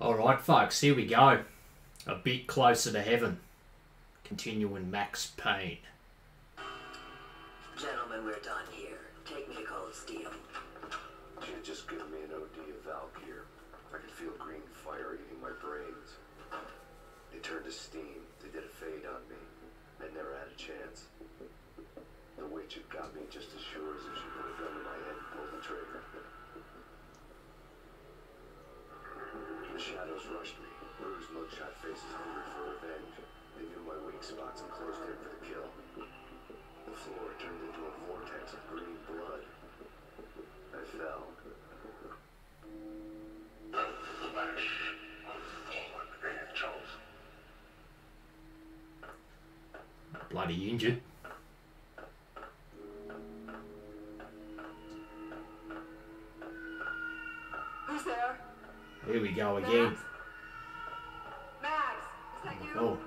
Alright, folks, here we go. A bit closer to heaven. Continuing Max Payne. Gentlemen, we're done here. Take me to Cold Steel. She had just given me an OD of Valkyr. I could feel green fire eating my brains. They turned to steam. They did a fade on me. I never had a chance. The witch had got me just as sure as if she put a gun in my head and pulled the trigger. The shadows rushed me. Bruised mugshot faces hungry for revenge. They knew my weak spots and closed in for the kill. The floor turned into a vortex of green blood. I fell. Bloody injured. Here we go again. Max? Max, is that oh, you? Oh,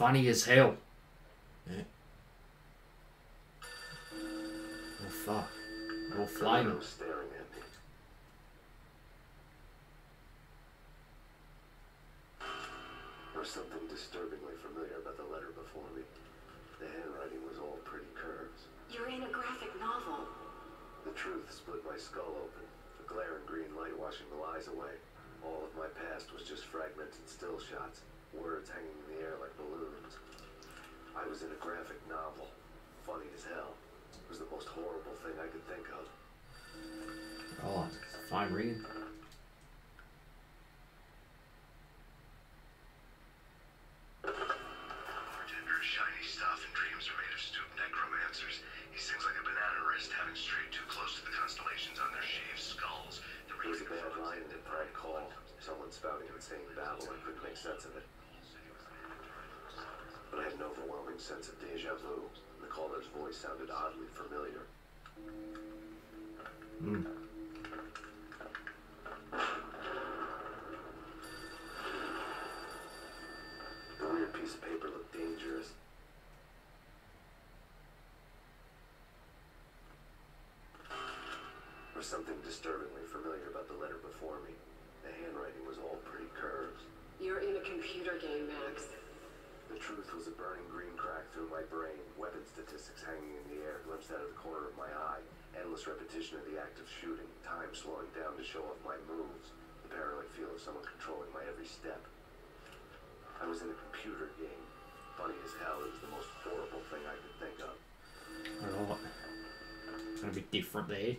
Funny as hell. Yeah. Oh fuck. All flaming. was staring at me. There was something disturbingly familiar about the letter before me. The handwriting was all pretty curves. You're in a graphic novel. The truth split my skull open, the glare and green light washing the lies away. All of my past was just fragmented still shots, words hanging in the air like balloons. I was in a graphic novel, funny as hell. It was the most horrible thing I could think of. Oh, fine ringing. About the me. The handwriting was all pretty curves. You're in a computer game, Max. The truth was a burning green crack through my brain, weapon statistics hanging in the air, glimpsed out of the corner of my eye, endless repetition of the act of shooting, time slowing down to show off my moves, the paranoid feel of someone controlling my every step. I was in a computer game. Funny as hell, it was the most horrible thing I could think of. Alright. Gonna be different there.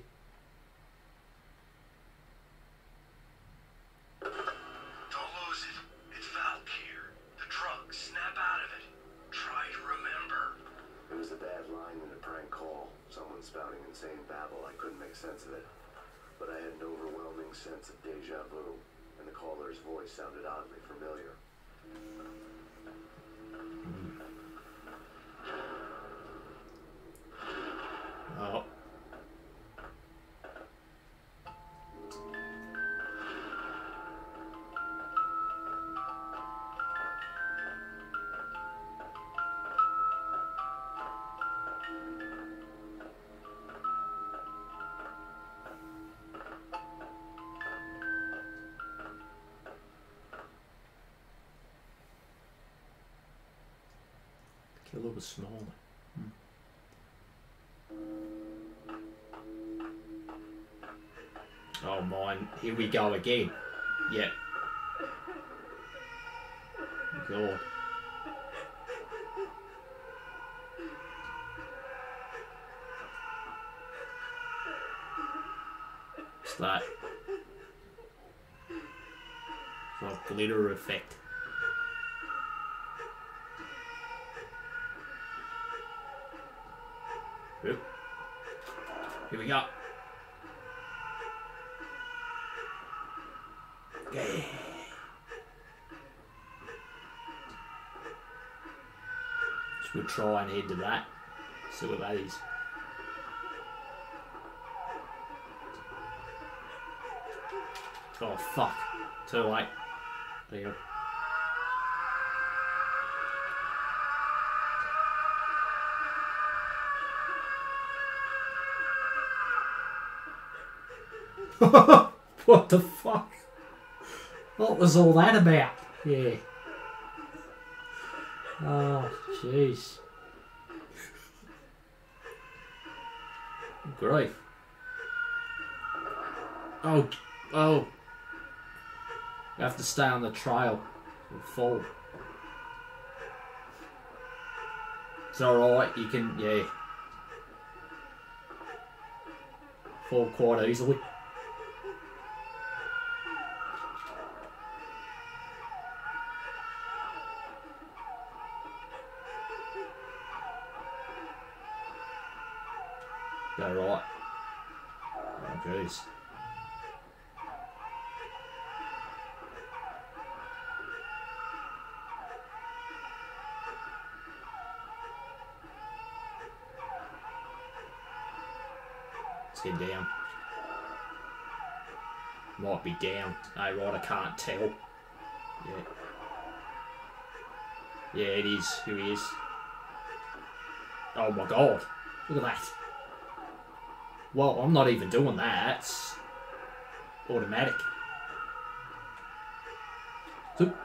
Killer bit smaller. Hmm. Oh mine, here we go again. Yeah. God. What's that? Like glitter effect. Here we go. Yeah. So we'll try and head to that. See what that is. Oh fuck. Too late. There you go. what the fuck? What was all that about? Yeah. Oh, jeez. Great. Oh, oh. You have to stay on the trail and fall. It's alright, you can, yeah. Fall quite easily. Go right. Oh, jeez. Let's get down. Might be down. No, right, I can't tell. Yeah. Yeah, it is. He is. Oh my god. Look at that. Well, I'm not even doing that. Automatic. Zoop.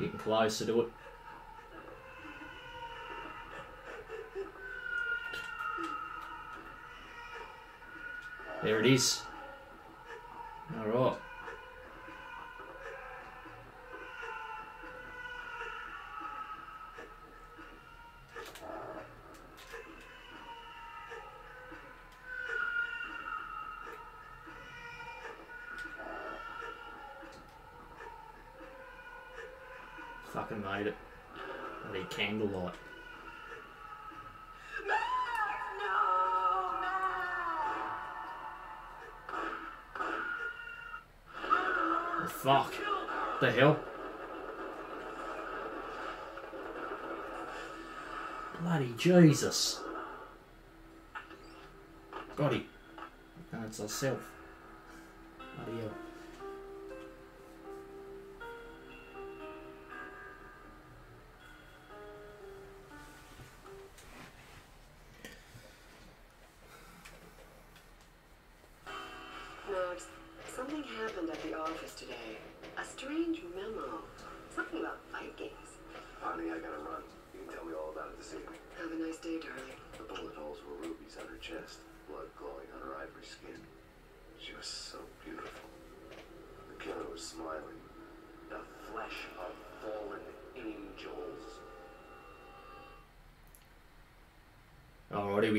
Getting closer to it. There it is. Alright. The hell? Bloody Jesus. Got him. It's ourself. Bloody hell.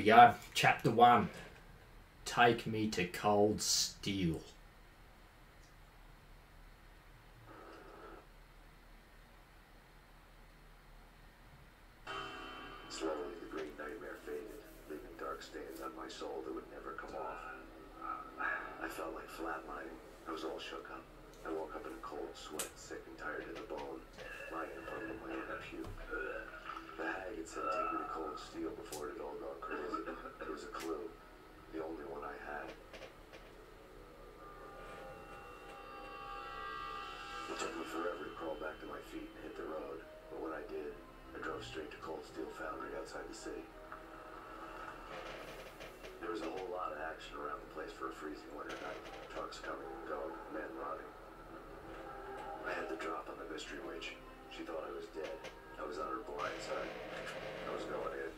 We go. Chapter 1. Take me to cold steel. Slowly, the green nightmare faded, leaving dark stains on my soul that would never come off. I felt like flatlining. I was all shook up. I woke up in a cold sweat, sick and tired to the bone, lying in front of my own puke. Hag had said take me to cold steel before it had all gone crazy. It was a clue, the only one I had. It took me forever to crawl back to my feet and hit the road, but when I did, I drove straight to Cold Steel Foundry outside the city. There was a whole lot of action around the place for a freezing winter night. Trucks coming and going, men rotting. I had the drop on the mystery witch. She thought I was dead. I was on her blind side. I was going in.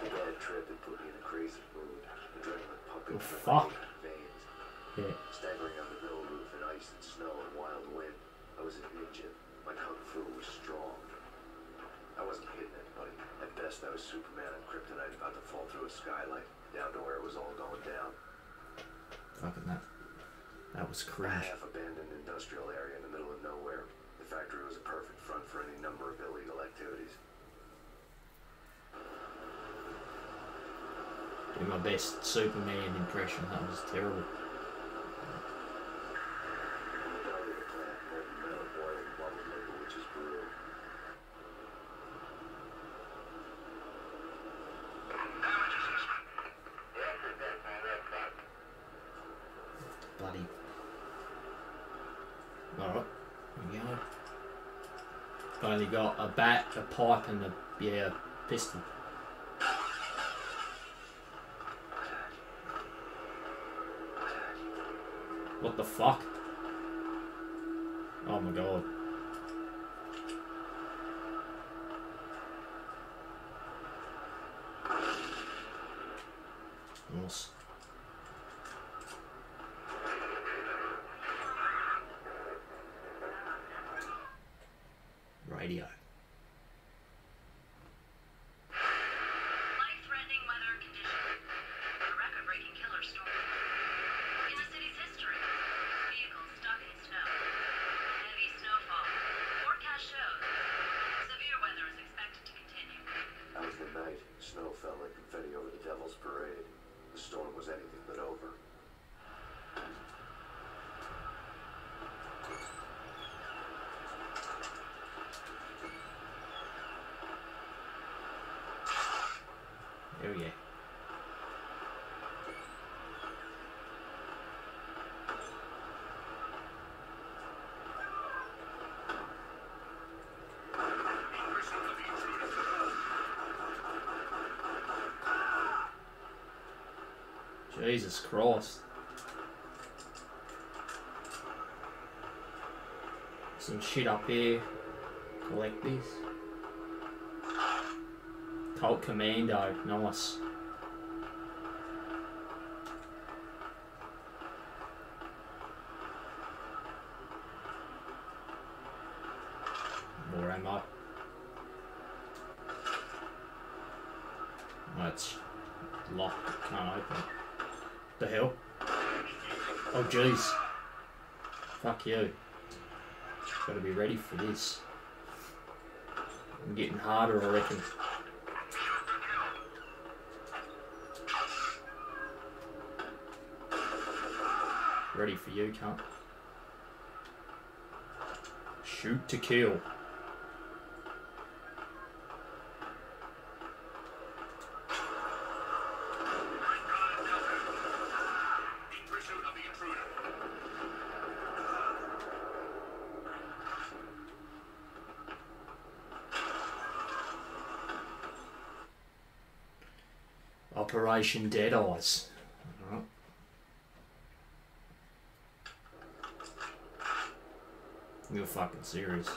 The bad trip had put me in a crazy mood. Adrenaline pumping Oh, fuck. veins. Yeah. Staggering on the mill roof in ice and snow and wild wind, I was a ninja. My kung fu was strong. I wasn't hitting anybody. At best, I was Superman on kryptonite about to fall through a skylight, down to where it was all going down. Fucking that. That was A half-abandoned industrial area in the middle of nowhere. The factory was a perfect front for any number of illegal activities. Do my best Superman impression. That was terrible. In the belly of the plant, molten metal boiling bubbled like a witch's brew. Bloody. Alright. Here we go. Only got a bat, a pipe, and a yeah pistol. What the fuck? Oh my god. Nice. Radio. Life-threatening weather conditions. A record-breaking killer storm. In the city's history, vehicles stuck in snow. Heavy snowfall. Forecast shows severe weather is expected to continue. Out of the night, snow fell like confetti over the Devil's Parade. The storm was anything but over. There we go. Jesus Christ. Some shit up here. Collect this. Colt Commando, nice. More ammo. That's locked, can't open. The hell? Oh jeez. Fuck you. Gotta be ready for this. I'm getting harder, I reckon. Ready for you, cunt. Shoot to kill. Operation Dead Eyes. Alright. You're fucking serious.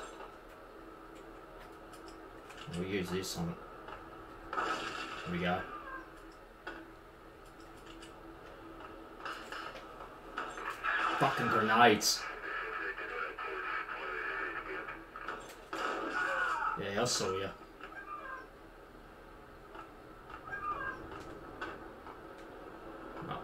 We'll use this on it. Here we go. Fucking grenades. Yeah, I saw you. No.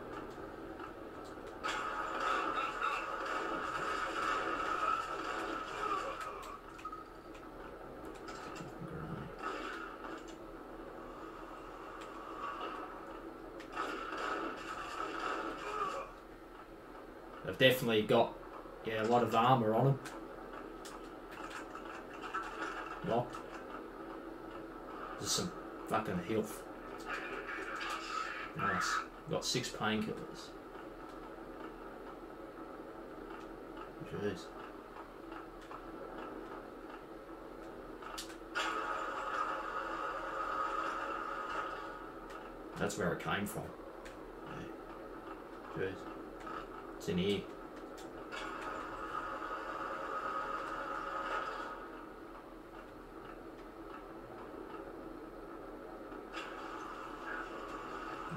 They've definitely got yeah a lot of armor on him. Locked. There's some fucking health. Nice. Got six painkillers. Jeez. That's where it came from. Jeez. It's in here.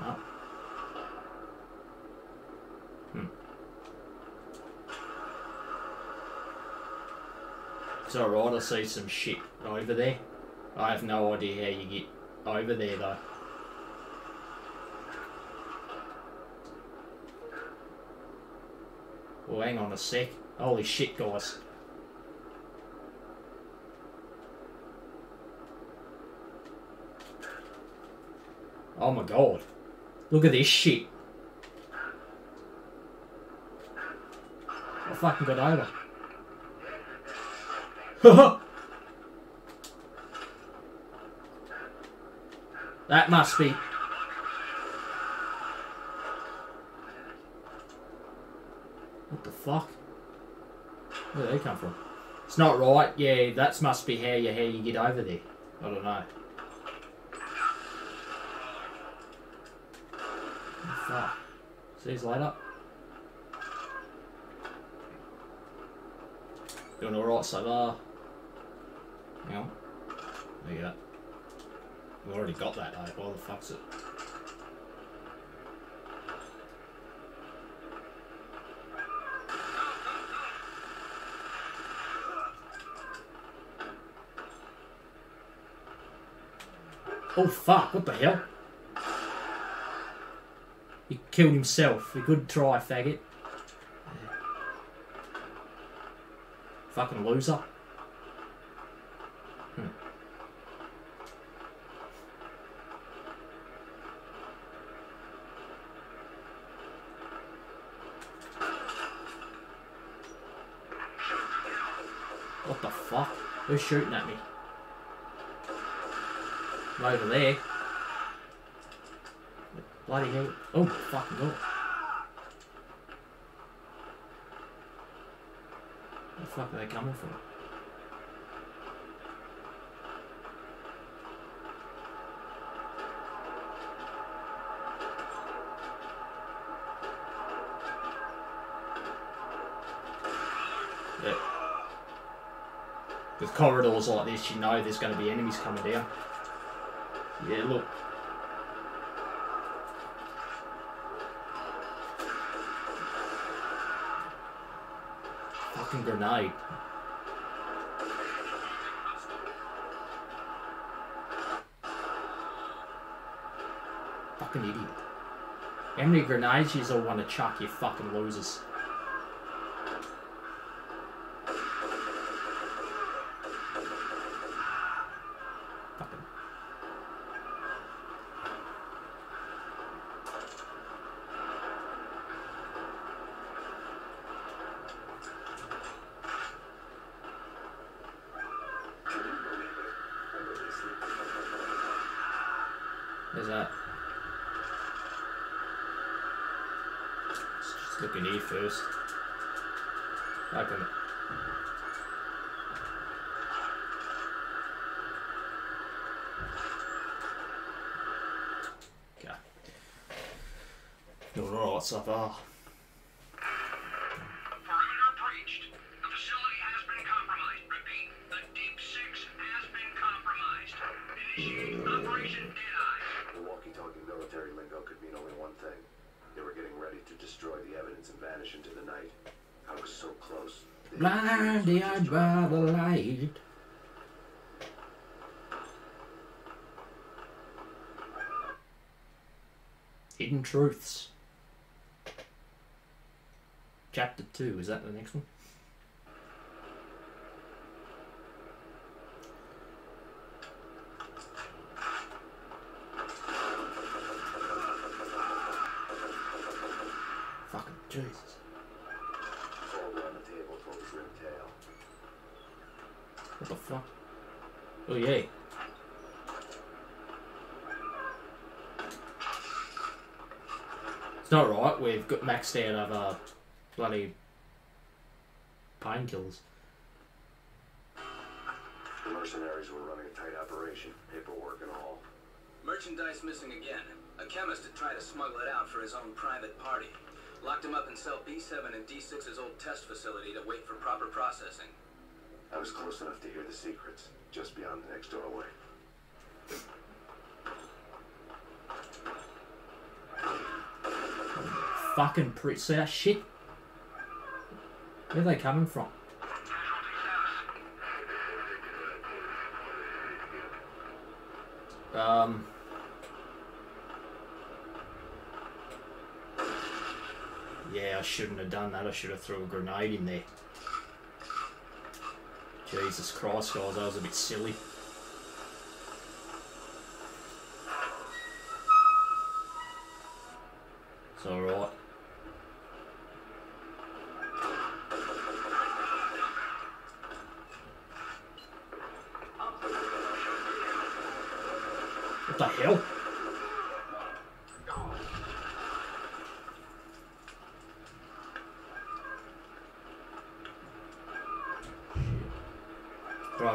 No. Hmm. It's alright, I see some shit over there. I have no idea how you get over there though. Oh, hang on a sec. Holy shit, guys. Oh my god. Look at this shit. I fucking got over. that must be. What the fuck? Where did they come from? It's not right. Yeah, that must be how you how you get over there. I don't know. Fuck. See you later. Doing alright so far. Hang on. There you go. We already got that though. Why the fuck's it? Oh fuck, what the hell? He killed himself. A good try, faggot. Fucking loser. Hmm. What the fuck? Who's shooting at me? I'm over there. Bloody hell. Oh, fucking god. Where the fuck are they coming from? Corridors like this, you know there's going to be enemies coming down. Yeah, look. Fucking grenade. Fucking idiot. How many grenades you all want to chuck, you fucking losers? There's that. Just look in here first. Open it. Okay. Doing alright so far. Blinded by the light. Hidden Truths. Chapter 2, is that the next one? Fucking Jesus. Fold on the table told his rim tail. What the fuck? Oh yeah. It's not right. We've got maxed out of uh, bloody painkillers. The mercenaries were running a tight operation, paperwork and all. Merchandise missing again. A chemist had tried to smuggle it out for his own private party. Locked him up in cell B7 and D6's old test facility to wait for proper processing. I was close enough to hear the secrets, just beyond the next doorway. Fucking pre- see that shit? Where are they coming from? Um. Yeah, I shouldn't have done that. I should have threw a grenade in there. Jesus Christ, guys, that was a bit silly. It's alright.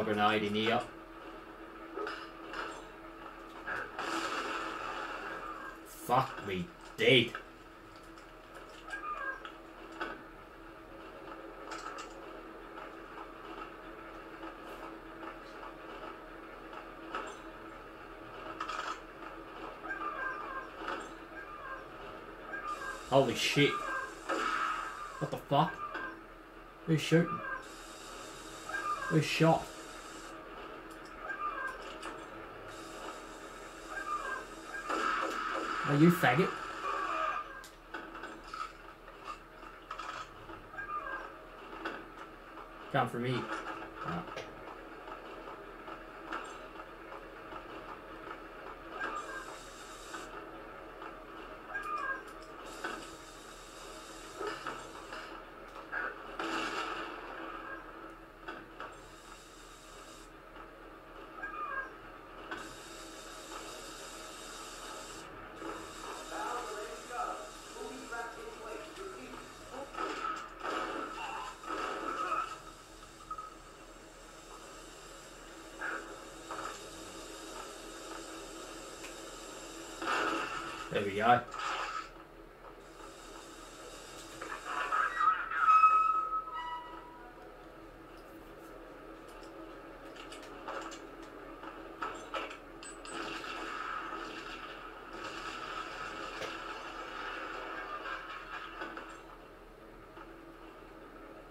Grenade in here. Fuck me dead. Holy shit. What the fuck? Who's shooting? Who's shot? Are you faggot? Come for me. Ah. There we go.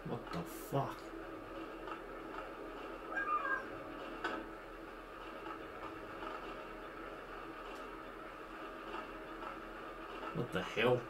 What the fuck? What the hell?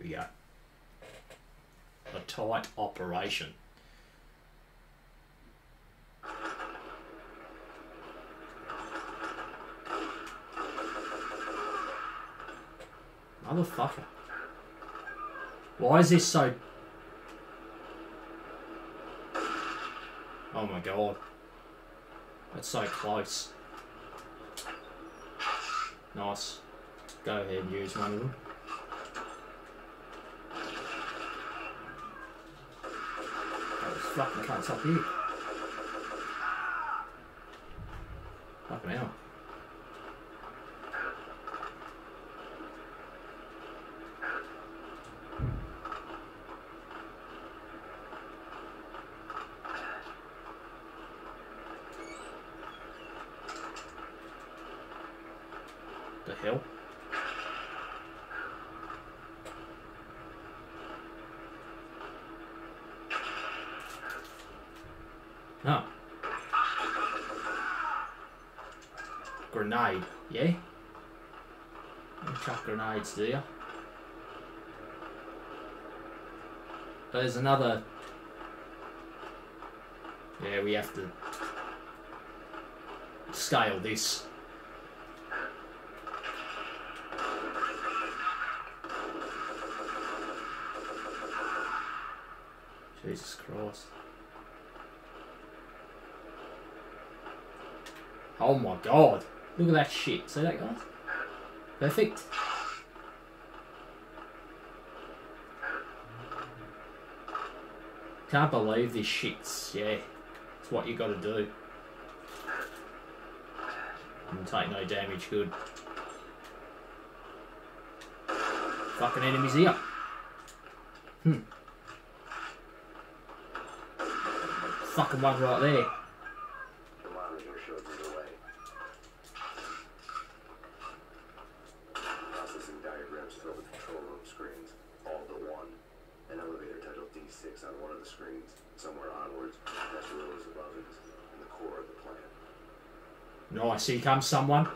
Here we go. Operation. Motherfucker. Why is this so... Oh my god. That's so close. Nice. Go ahead and use one of them. Those fucking cunts up here. Fucking hell. The hell? Oh. Grenade, yeah? You you? There's another. Yeah, we have to scale this. Jesus Christ. Oh my god. Look at that shit. See that, guys? Perfect. Can't believe this shit's, yeah. It's what you got to do. And take no damage. Good. Fucking enemies here. Hmm. Fucking one right there. The monitor shows us the way. Processing diagrams fill the control room screens, all but one. An elevator titled D6 on one of the screens. Somewhere onwards, past rows of ovens, and the core of the plant. Here comes someone.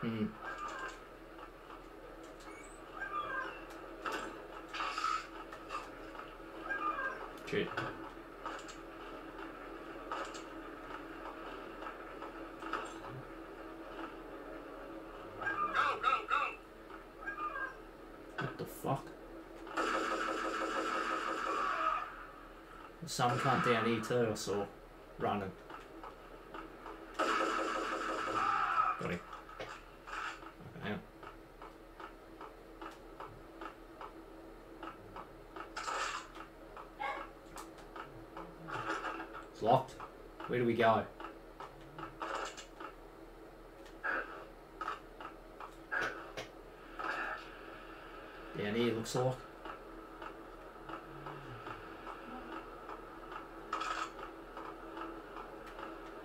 Hmm. Shit. Some cunt down here too, I saw. Running. Got him. Okay, hang on. It's locked. Where do we go? Down here, looks like.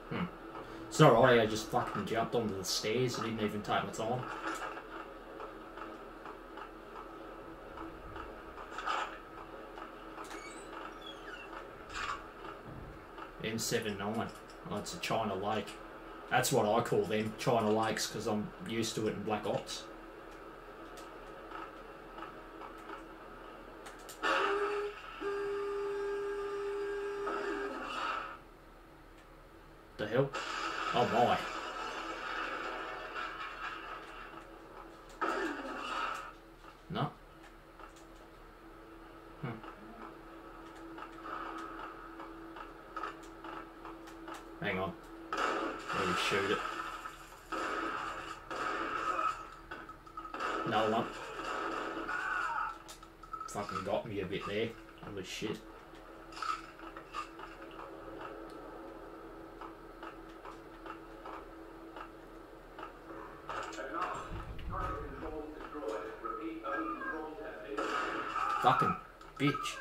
Hmm. It's alright, I just fucking jumped onto the stairs. I didn't even take my time. M79. Oh, it's a China Lake. That's what I call them, China Lakes, because I'm used to it in Black Ops. Hell? Oh my. No? Hmm. Hang on. Let me shoot it. No one. Fucking got me a bit there. Holy shit. Fucking bitch.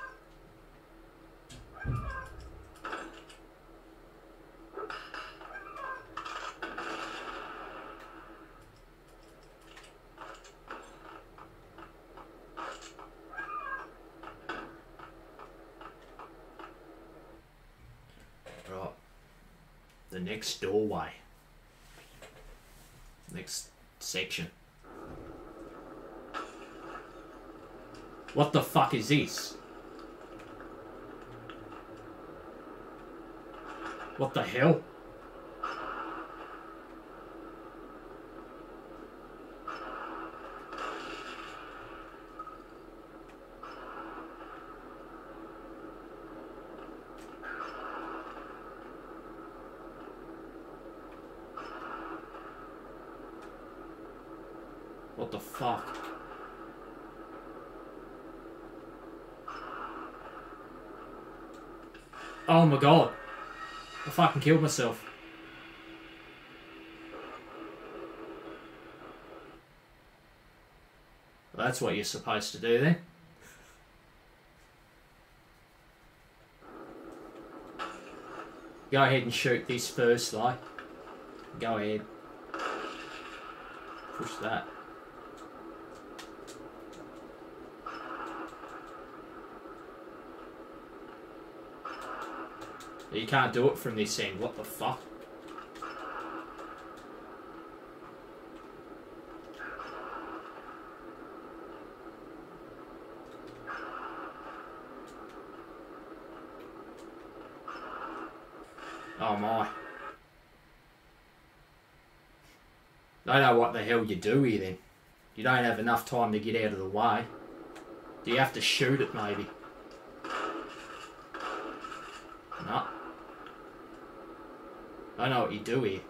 Right. The next doorway. Next section. What the fuck is this? What the hell? What the fuck? Oh my god. Killed myself. That's what you're supposed to do then. Go ahead and shoot this first though. Go ahead. Push that. You can't do it from this end. What the fuck? Oh my. Don't know what the hell you do here then. You don't have enough time to get out of the way. Do you have to shoot it maybe? No. I know what you do.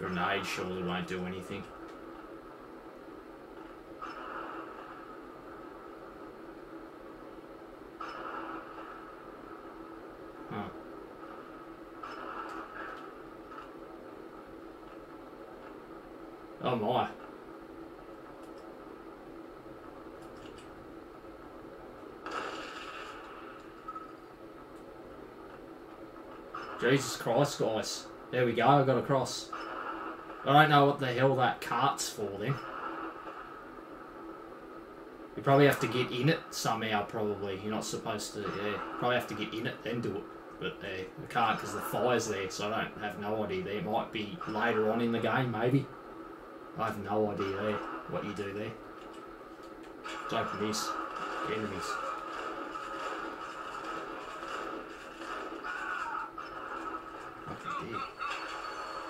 grenade won't do anything. Huh. Oh my. Jesus Christ, guys. There we go, I got across. I don't know what the hell that cart's for then. You probably have to get in it somehow, probably. You're not supposed to, yeah. Probably have to get in it, then do it. But uh, I can't because the fire's there, so I don't have no idea. There might be later on in the game, maybe. I have no idea there, what you do there. Let's open this. Enemies.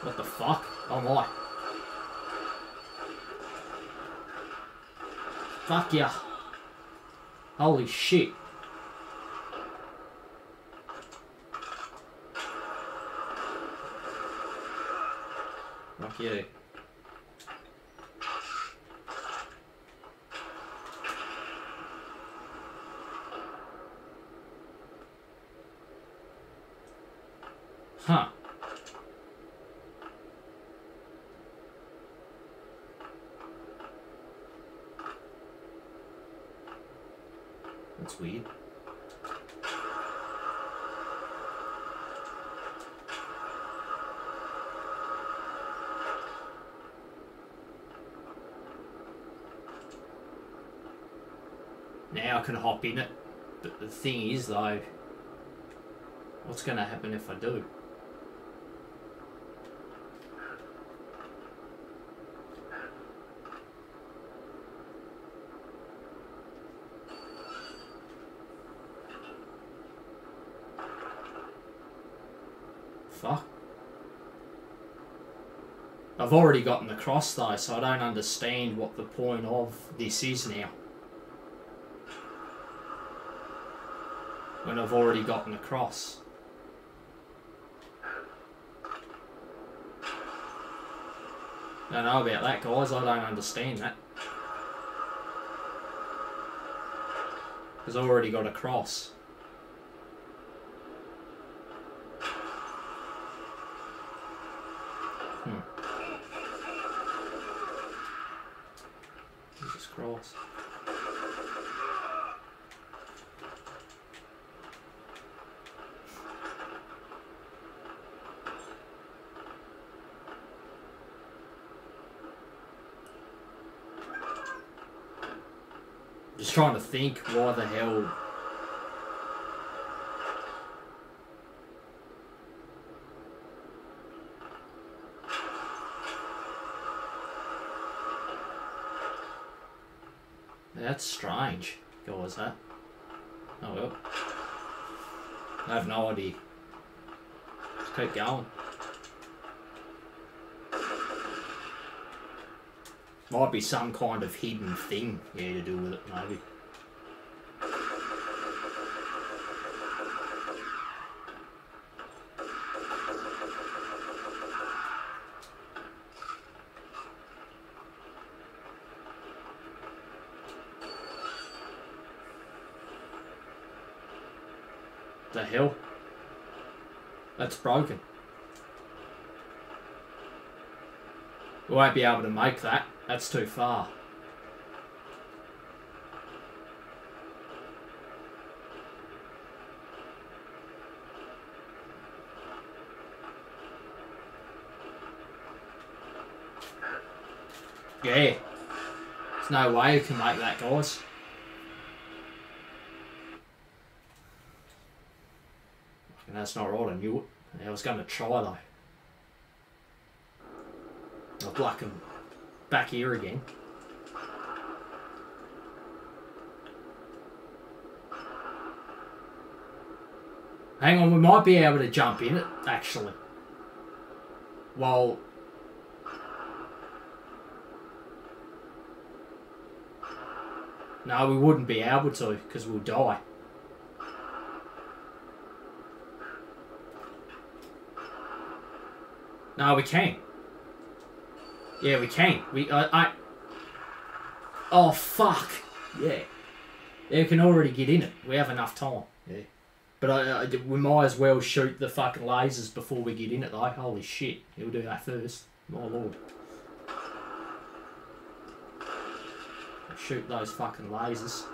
What the fuck? Oh my. Fuck yeah. Holy shit. Fuck you. Huh. Weird. Now I can hop in it, but the thing is though, what's going to happen if I do? Fuck. I've already gotten across though, so I don't understand what the point of this is now. When I've already gotten across. Don't know about that, guys. I don't understand that. Because I already got across. Hmm. Jesus Christ. Just trying to think why the hell. That's strange, guys, huh? Oh well. I have no idea. Just keep going. Might be some kind of hidden thing, yeah, to do with it, maybe. The hell? That's broken. We won't be able to make that. That's too far. Yeah. There's no way you can make that, guys. And That's not right, I knew it. I was going to try though. I'll black him back here again. Hang on, we might be able to jump in it, actually. Well... No, we wouldn't be able to, because we'll die. No, we can. Yeah, we can. We I. I oh fuck. Yeah. Yeah, we can already get in it. We have enough time. Yeah. But I, I, we might as well shoot the fucking lasers before we get in it, though. Holy shit. Yeah, we'll do that first. My lord. Shoot those fucking lasers.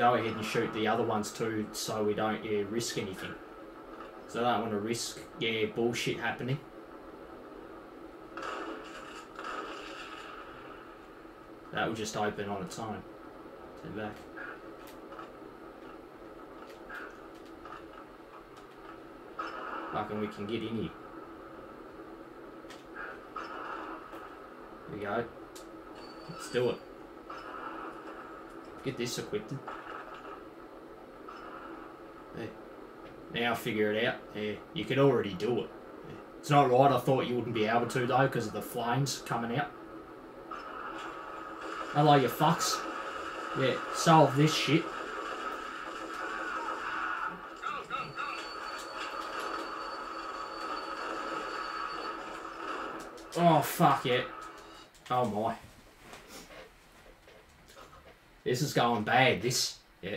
Go ahead and shoot the other ones too, so we don't yeah, risk anything. So I don't want to risk yeah bullshit happening. That will just open on its own. Turn back. Fucking we can get in here. There we go. Let's do it. Get this equipped. There. Now figure it out. Yeah, you could already do it. It's not right, I thought you wouldn't be able to though, because of the flames coming out. Hello, you fucks. Yeah, solve this shit. Oh, fuck it. Oh my. This is going bad, this. Yeah.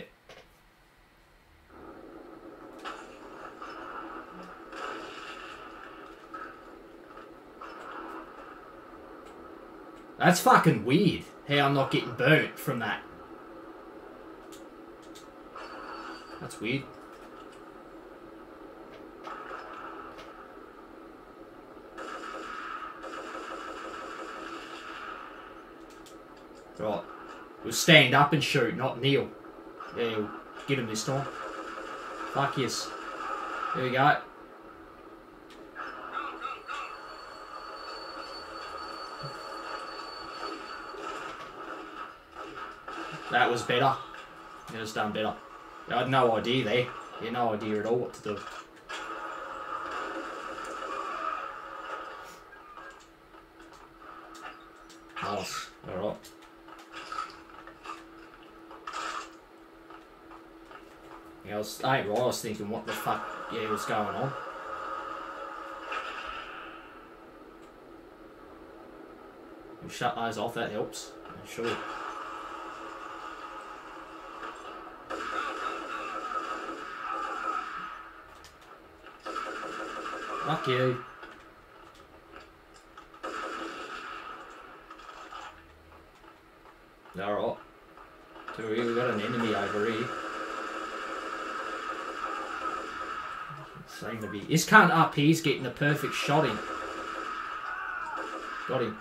That's fucking weird, how I'm not getting burnt from that. That's weird. Right. We'll stand up and shoot, not kneel. Yeah, we'll get him this time. Fuck yes. There we go. That was better. It was done better. I had no idea there. You had no idea at all what to do. Nice. Alright. I was, I ain't right, I was thinking what the fuck yeah was going on. We shut those off, that helps. Sure. Fuck you. Alright. So we got an enemy over here. Seem to be. This cunt up here's getting the perfect shot in. Got him.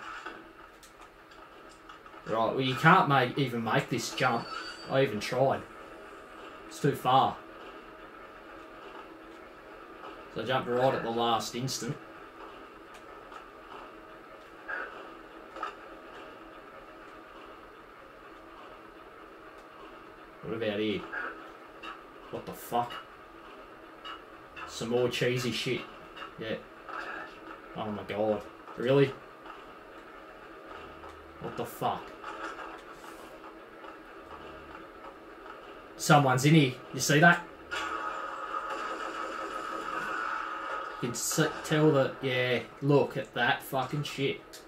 Right, well you can't make even make this jump. I even tried. It's too far. So I jumped right at the last instant. What about here? What the fuck? Some more cheesy shit. Yeah. Oh my god. Really? What the fuck? Someone's in here. You see that? Can s- tell that, yeah, look at that fucking shit.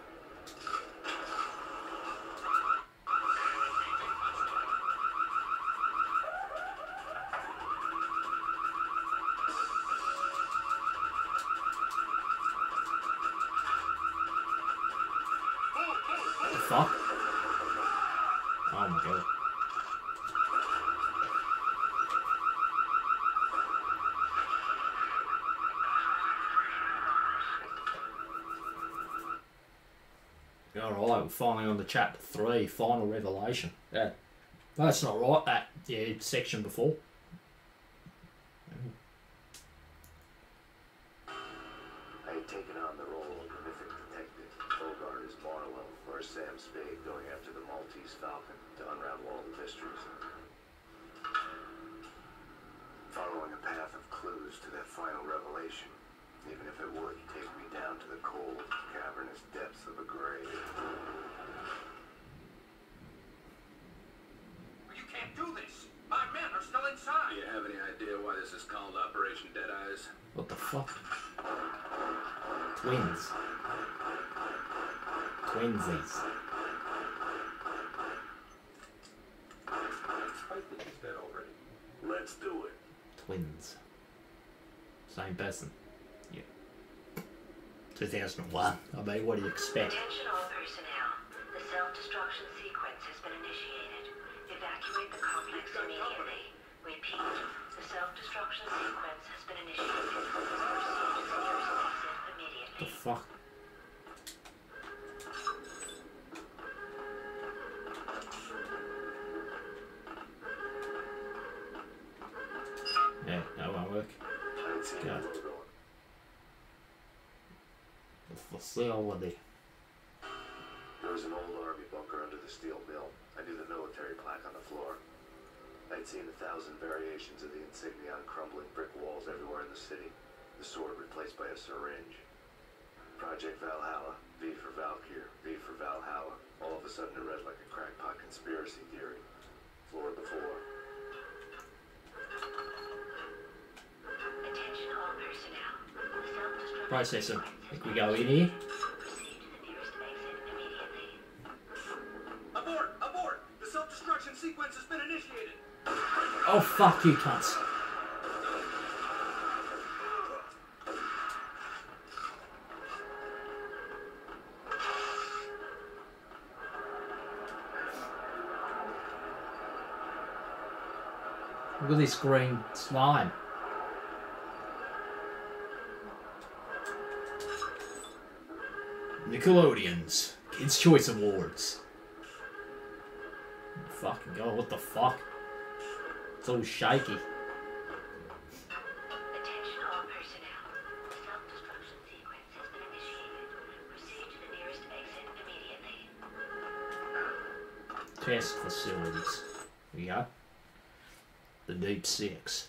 Finally on to chapter 3, final revelation. Yeah. That's not right, that yeah, section before. I had taken on the role of prolific detective. Bogart is Marlowe, or Sam Spade going after the Maltese Falcon to unravel all the mysteries. Following a path of clues to that final revelation, even if it would take me down to the cold, cavernous depths of a grave. You can't do this. My men are still inside. Do you have any idea why this is called Operation fuck? Twins. Twinsies. Let's do it. Twins. Same person. Yeah. 2001. I mean, what do you expect? Attention all personnel. The self-destruction sequence has been initiated. Evacuate the complex immediately. Repeat. The self-destruction sequence has been initiated. Proceed to the nearest exit The fuck? Yeah, that won't work. Logo. The facility. There was an old army bunker under the steel mill. I knew the military plaque on the floor. I'd seen a thousand variations of the insignia on crumbling brick walls everywhere in the city. The sword replaced by a syringe. Project Valhalla, V for Valkyr, V for Valhalla. All of a sudden it read like a crackpot conspiracy theory. Floor before. Attention all personnel. The self-destruction Processor. Think we go in here? Proceed to the nearest exit immediately. Abort! Abort! The self-destruction sequence has been initiated. Oh fuck you cunts. Look at this green slime. Nickelodeon's Kids' Choice Awards. Fucking god, what the fuck? It's all shaky. Attention all personnel. The self-destruction sequence has been initiated. Proceed to the nearest exit immediately. Test facilities. Here we go. The Deep Six.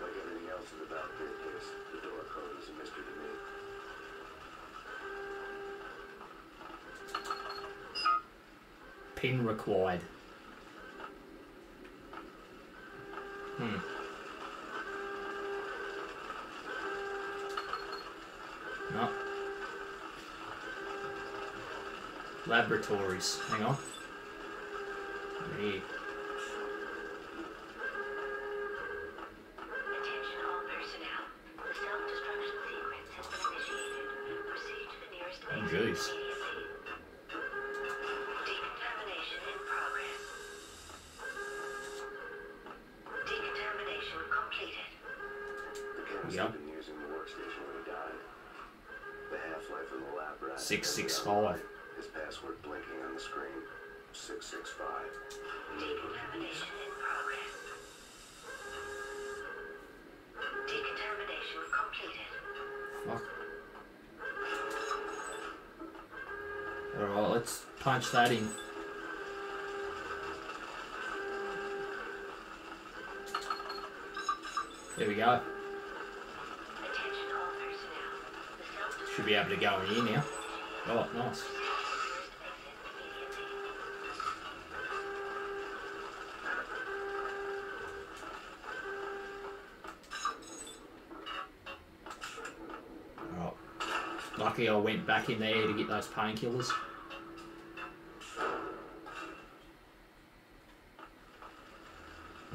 Like everything else in the Valkyrie case, the door code was a mystery to me. Pin required. Hmm. No. Laboratories. Hang on. In. There we go. Should be able to go in here now. Oh, nice. Lucky I went back in there to get those painkillers.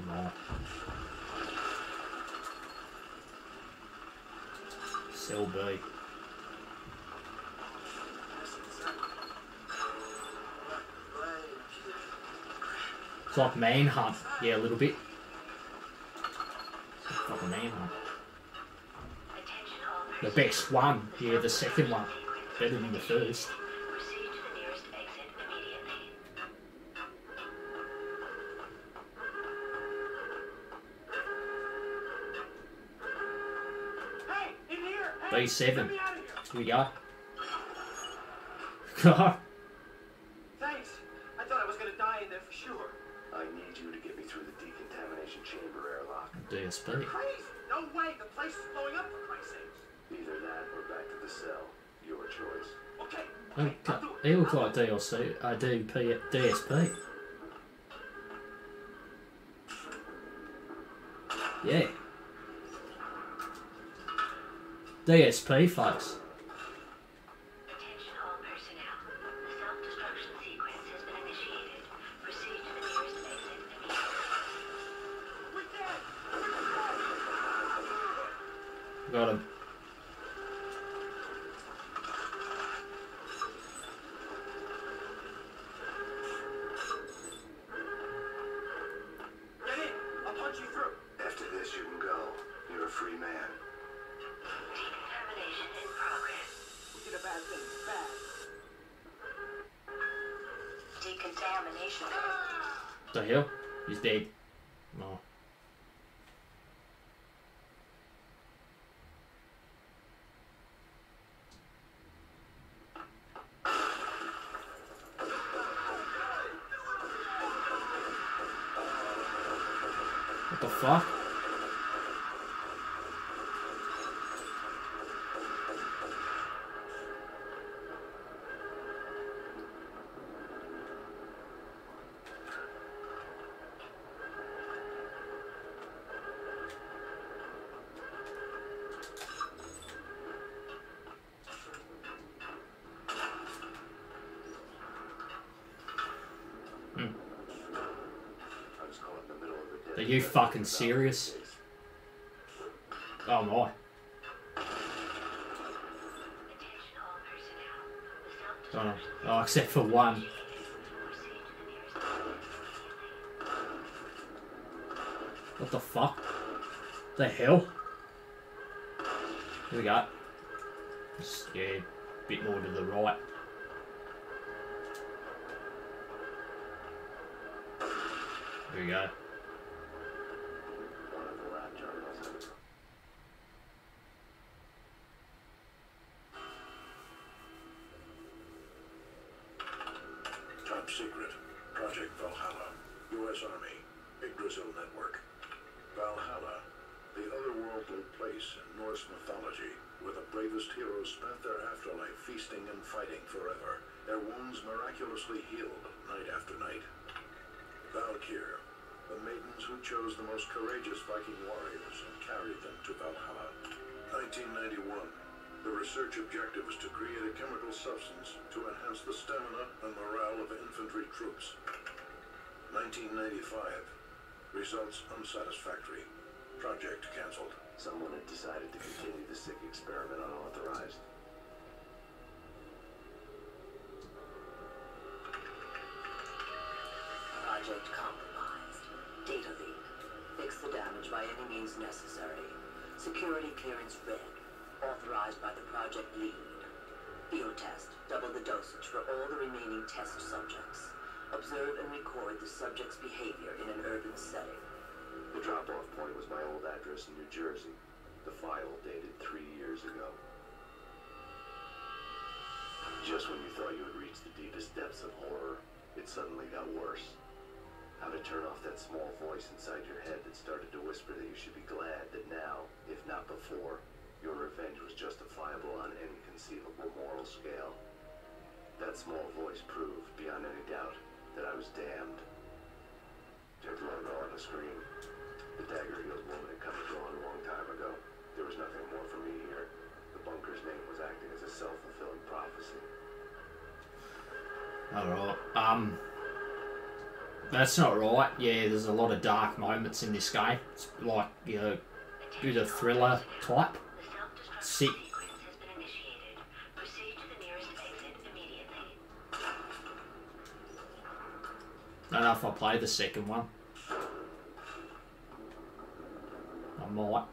Alright. Cell B. It's like Manhunt. Yeah, a little bit. It's like a Manhunt. The best one. Yeah, the second one. Better than the first. Proceed to the nearest exit DSP. Crazy! No way! The place is blowing up for Christ's sakes! Either that or back to the cell. Your choice. Okay, Oh, okay, I'll do it. he looks I'll like DLC, uh, DP, DSP. Yeah. DSP, folks. Fucking serious? Oh my. Oh, oh except for one. What the fuck? The hell? Here we go. Just, yeah, a bit more to the right. Here we go. Bravest heroes spent their afterlife feasting and fighting forever. Their wounds miraculously healed night after night. Valkyr. The maidens who chose the most courageous Viking warriors and carried them to Valhalla. 1991. The research objective was to create a chemical substance to enhance the stamina and morale of infantry troops. 1995. Results unsatisfactory. Project cancelled. Someone had decided to continue the sick experiment unauthorized. Project compromised. Data leak. Fix the damage by any means necessary. Security clearance red. Authorized by the project lead. Field test. Double the dosage for all the remaining test subjects. Observe and record the subject's behavior in an urban setting. The drop-off point was my old address in New Jersey. The file dated three years ago. Just when you thought you had reached the deepest depths of horror, it suddenly got worse. How to turn off that small voice inside your head that started to whisper that you should be glad that now, if not before, your revenge was justifiable on any conceivable moral scale. That small voice proved, beyond any doubt, that I was damned. Logo on the screen. The dagger-heeled woman had come and gone a long time ago. There was nothing more for me here. The bunker's name was acting as a self-fulfilling prophecy. Alright. Um. That's not right. Yeah, there's a lot of dark moments in this game. It's like, you know, do the thriller type. Sick. if I play the second one. I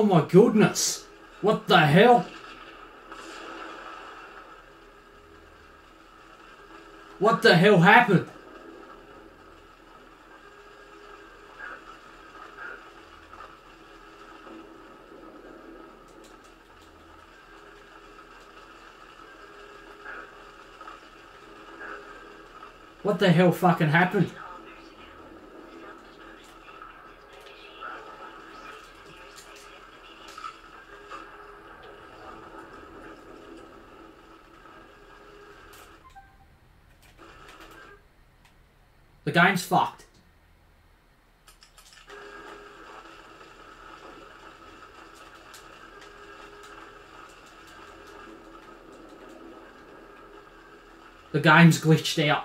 Oh my goodness! What the hell? What the hell happened? What the hell fucking happened? The game's fucked. The game's glitched out.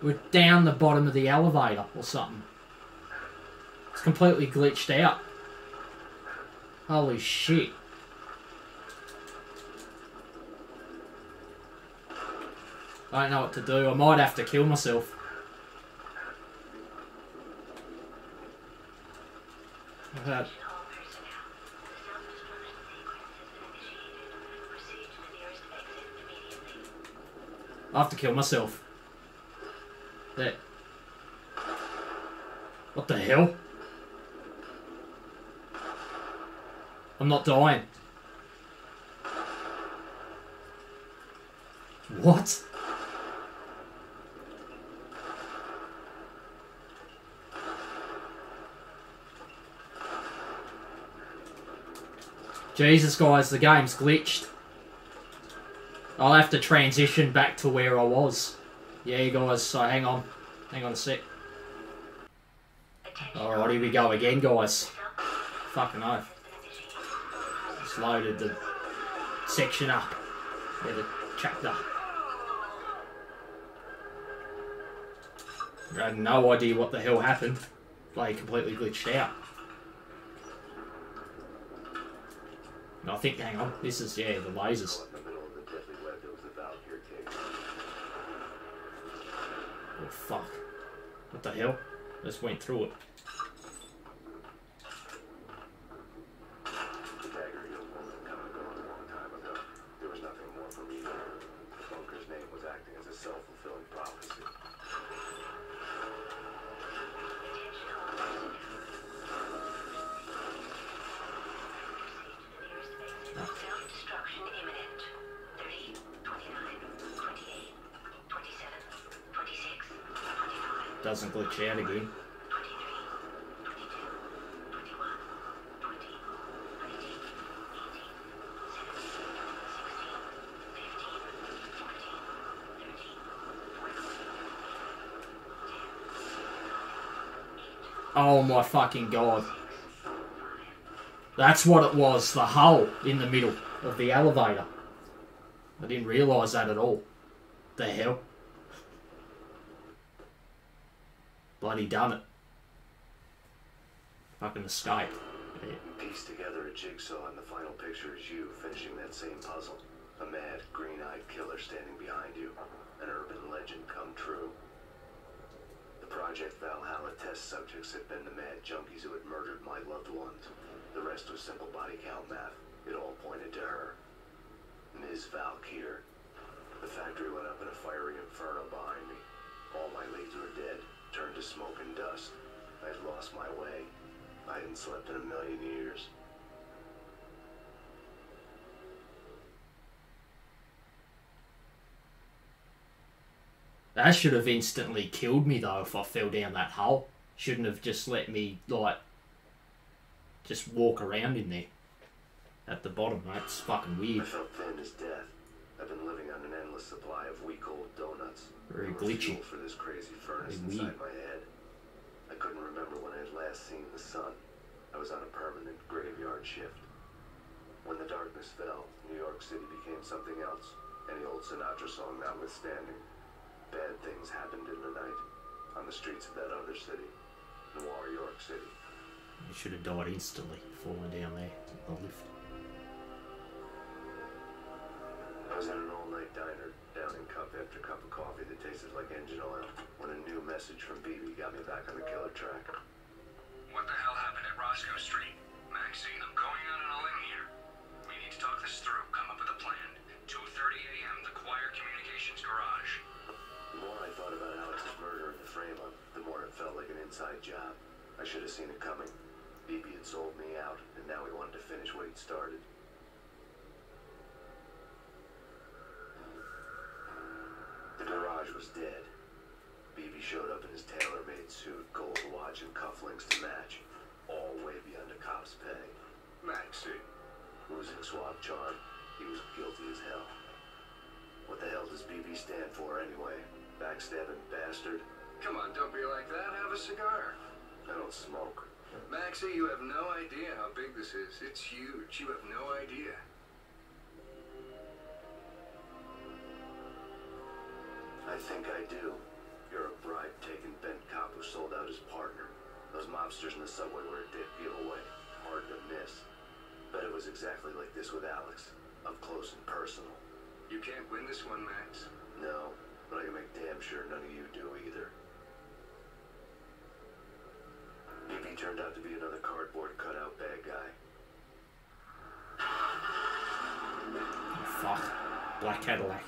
We're down the bottom of the elevator or something. It's completely glitched out. Holy shit. I don't know what to do. I might have to kill myself. I've. I have to kill myself. There. What the hell? I'm not dying. What? Jesus, guys, the game's glitched. I'll have to transition back to where I was. Yeah, guys, so hang on. Hang on a sec. Alright, here we go again, guys. Fucking oath. Just loaded the section up. Yeah, the chapter. I had no idea what the hell happened. Like, completely glitched out. I think, hang on, this is, yeah, the lasers. Oh, fuck. What the hell? Just went through it. Oh my fucking god. That's what it was, the hole in the middle of the elevator. I didn't realise that at all. The hell? Bloody done it. Fucking escaped. Yeah. Piece together a jigsaw, and the final picture is you finishing that same puzzle. A mad, green-eyed killer standing behind you. An urban legend come true. Project Valhalla test subjects had been the mad junkies who had murdered my loved ones. The rest was simple body count math. It all pointed to her. Ms. Valkyr. The factory went up in a fiery inferno behind me. All my leads were dead, turned to smoke and dust. I had lost my way. I hadn't slept in a million years. That should have instantly killed me though if I fell down that hole. Shouldn't have just let me like just walk around in there. At the bottom, that's fucking I weird. felt thin as death. I've been living on an endless supply of week-old donuts. Very glitchy. for this crazy furnace Very inside weird. my head. I couldn't remember when I had last seen the sun. I was on a permanent graveyard shift. When the darkness fell, New York City became something else. Any old Sinatra song notwithstanding. Bad things happened in the night on the streets of that other city, Noir York City. You should have died instantly, falling down there. The lift. I was at an all-night diner, downing cup after cup of coffee that tasted like engine oil, when a new message from BB got me back on the killer track. What the hell happened at Roscoe Street? Maxine, I'm going out on a limb here. We need to talk this through, come up with a plan. 2.30 a.m., the Choir Communications Garage. The more I thought about Alex's murder and the frame-up, the more it felt like an inside job. I should have seen it coming. BB had sold me out, and now he wanted to finish what he'd started. The garage was dead. BB showed up in his tailor-made suit, gold watch, and cufflinks to match, all way beyond a cop's pay. Maxie. Losing Swab Charm, he was guilty as hell. What the hell does BB stand for anyway? Backstabbing bastard? Come on, don't be like that. Have a cigar. I don't smoke. Maxie, you have no idea how big this is. It's huge. You have no idea. I think I do. You're a bribe-taking bent cop who sold out his partner. Those mobsters in the subway were a dead giveaway. Hard to miss. Bet it was exactly like this with Alex. Up close and personal. You can't win this one, Max. No, but I can make damn sure none of you do either. BB turned out to be another cardboard cutout bad guy. Fuck. Black Cadillac.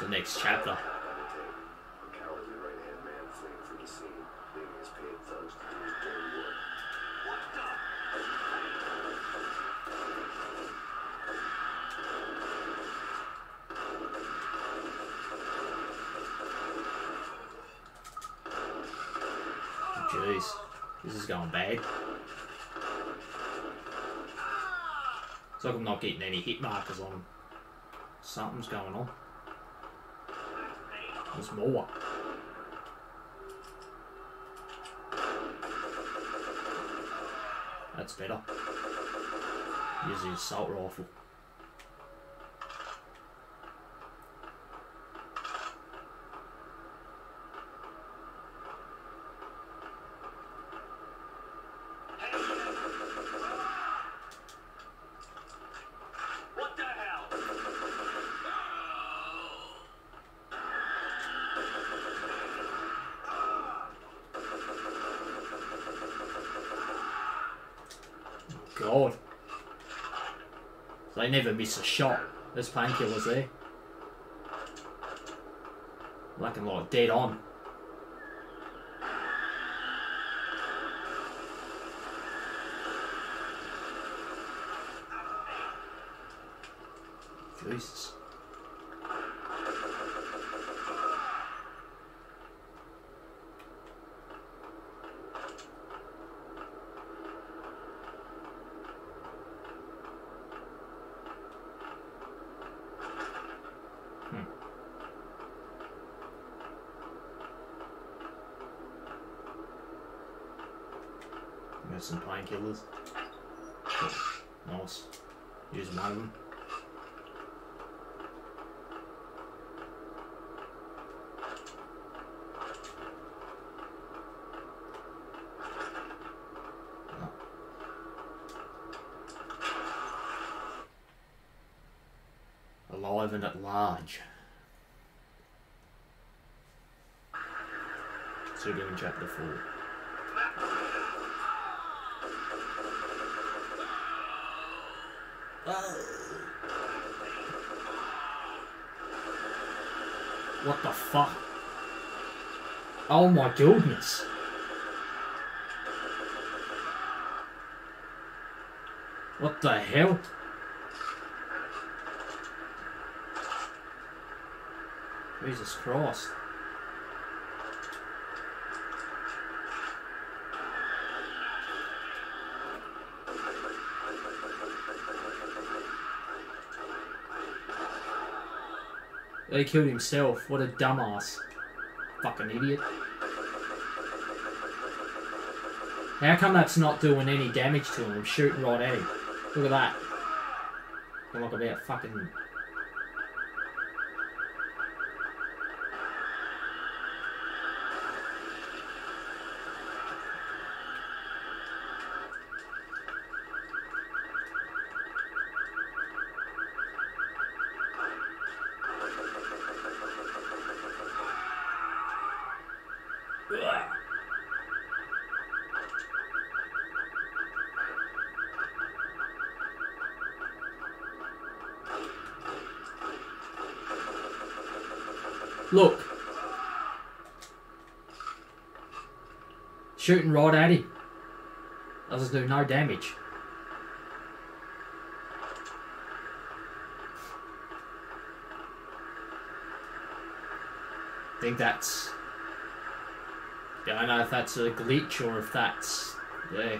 The next chapter. Hit markers on him. Something's going on. There's more. That's better. Use the assault rifle. What the hell? God. They never miss a shot. There's painkillers eh? there. Looking like dead on. Jesus. Got some painkillers. Nice. Use one of them. Large. So doing chapter four. Uh. What the fuck? Oh my goodness. What the hell? Jesus Christ. He killed himself. What a dumbass. Fucking idiot. How come that's not doing any damage to him? I'm shooting right at him. Look at that. I'm like about fucking. Look. Shooting right at him. Doesn't do no damage. I think that's. Yeah, I don't know if that's a glitch or if that's. Yeah.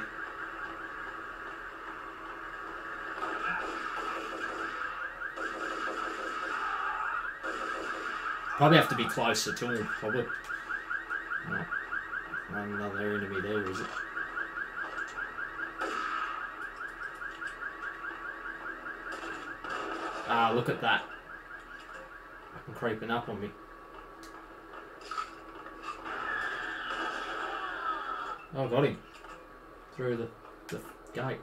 Probably have to be closer to him, probably. Not, not another enemy there, is it? Ah, look at that. Fucking creeping up on me. Oh, got him. Through the, the gate.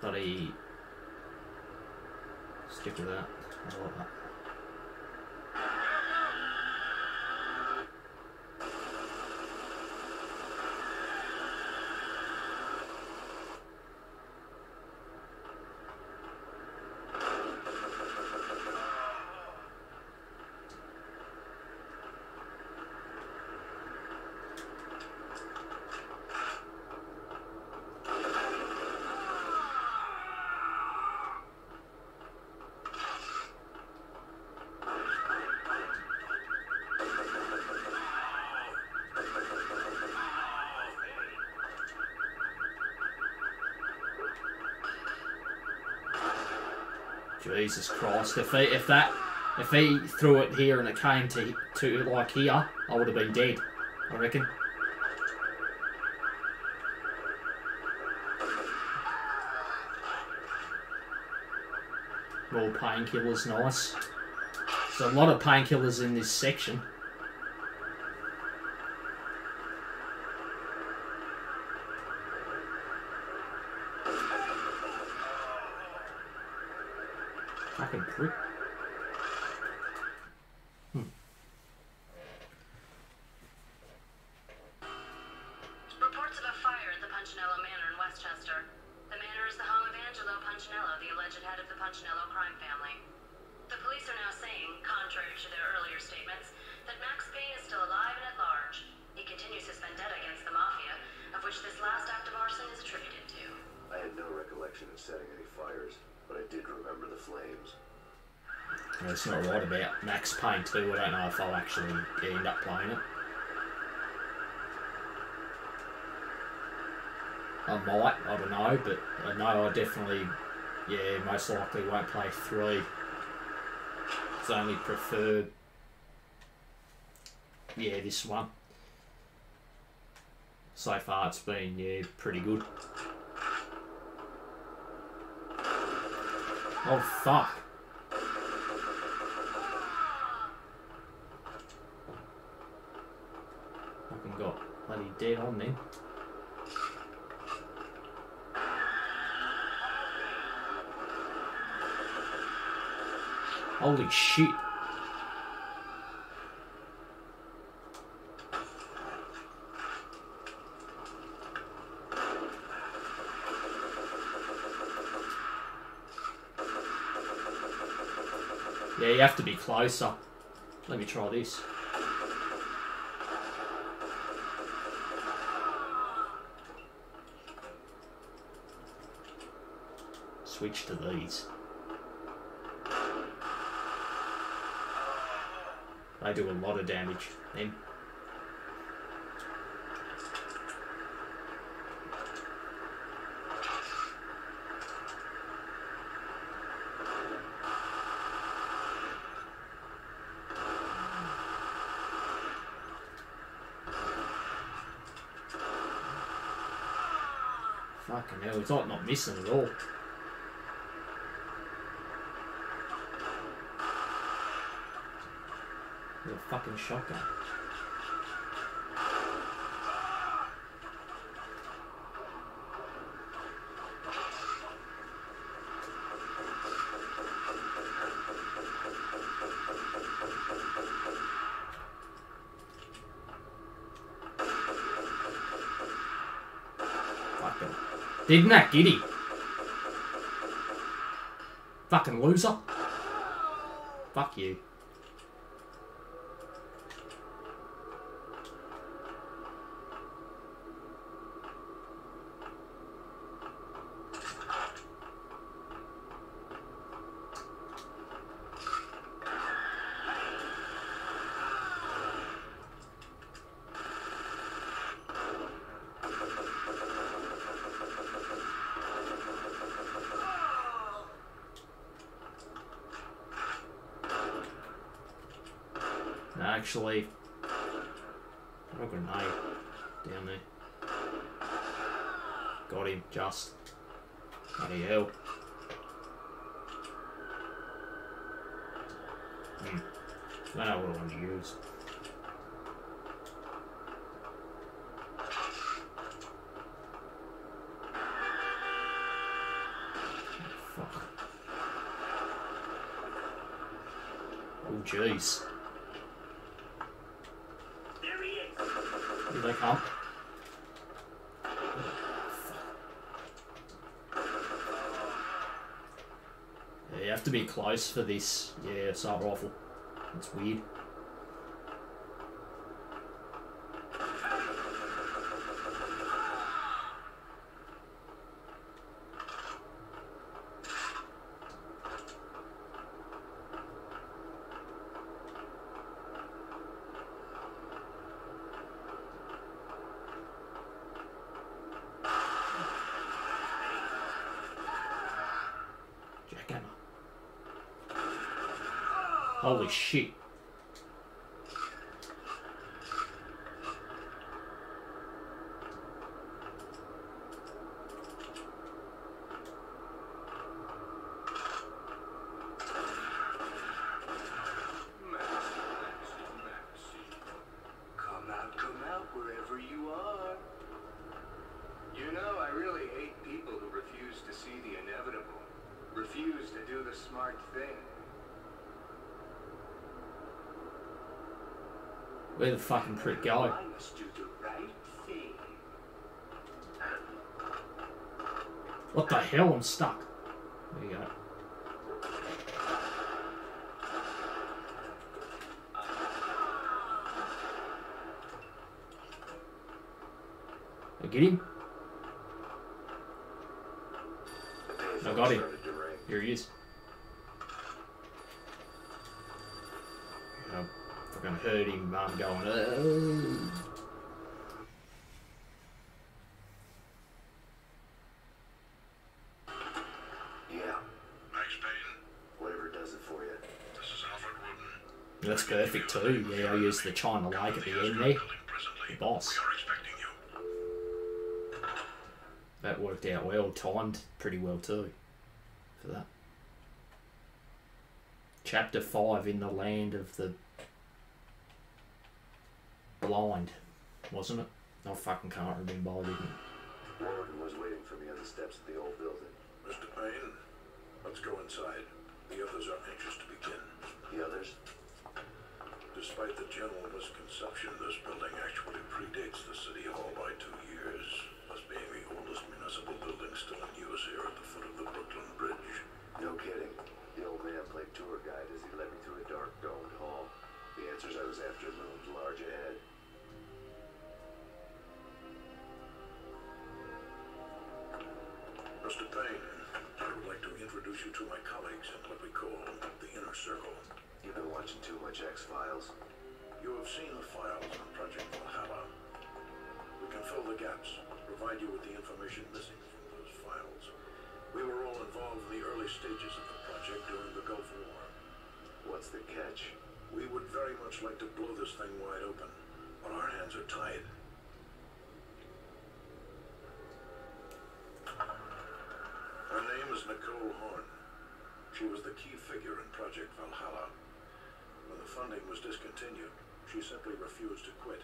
Bloody stick with that. I like that. Jesus Christ! If he, if that if he threw it here and it came to to like here, I would have been dead. I reckon. More painkillers, nice. There's a lot of painkillers in this section. 2. I don't know if I'll actually end up playing it. I might, I don't know, but I know I definitely, yeah, most likely won't play 3. It's only preferred, yeah, this one. So far it's been, yeah, pretty good. Oh, fuck. Fucking dead on then. Holy shit. Yeah, you have to be closer. Let me try this. switch to these. They do a lot of damage then. Fucking hell, it's not not missing at all. Fucking shotgun. Didn't that giddy? Fucking loser. Fuck you. No, actually, got a grenade down there. Got him, just. Bloody hell. Hmm. I know what I want to use. Fuck. Oh, jeez. There he is! Come. Yeah, you have to be close for this. Yeah, assault rifle. It's weird. Holy shit. Come out, come out, wherever you are. You know, I really hate people who refuse to see the inevitable, refuse to do the smart thing. Where the fucking prick go? I must do the What the hell? I'm stuck. There you go. I get him? I got him. Started to ring. Here he is. I fucking heard him um, going, "Uh." Yeah, Max Payne, whatever does it for you. this is Alfred Woden. That's perfect too. Yeah, I used the China Lake at the end there. The boss. We are expecting you. That worked out well, timed pretty well too. For that. Chapter 5 in the land of the blind, wasn't it? I fucking can't remember. I didn't. Woden was waiting for me on the steps of the old building. Mr. Payne, let's go inside. The others are anxious to begin. The others? Despite the general misconception, this building actually predates the City Hall by two years, thus being the oldest municipal building still in use here at the foot of the Brooklyn Bridge. No kidding. The old man played tour guide as he led me through a dark domed hall. The answers I was after loomed large ahead. Mr. Payne, I would like to introduce you to my colleagues in what we call the Inner Circle. You've been watching too much X-Files. You have seen the files on Project Valhalla. We can fill the gaps, provide you with the information missing from those files. We were all involved in the early stages of the project during the Gulf War. What's the catch? We would very much like to blow this thing wide open, but our hands are tied. Her name is Nicole Horne. She was the key figure in Project Valhalla. When the funding was discontinued, she simply refused to quit.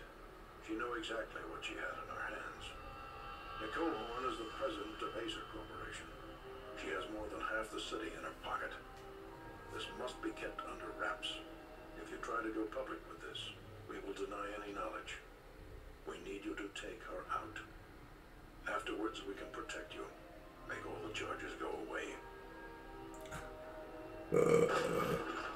She knew exactly what she had in her hands. Nicole Horne is the president of Aesir Corporation. She has more than half the city in her pocket. This must be kept under wraps. If you try to go public with this, we will deny any knowledge. We need you to take her out. Afterwards, we can protect you. Make all the charges go away. Uh,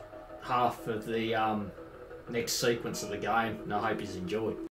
half of the um, next sequence of the game. And I hope you enjoyed.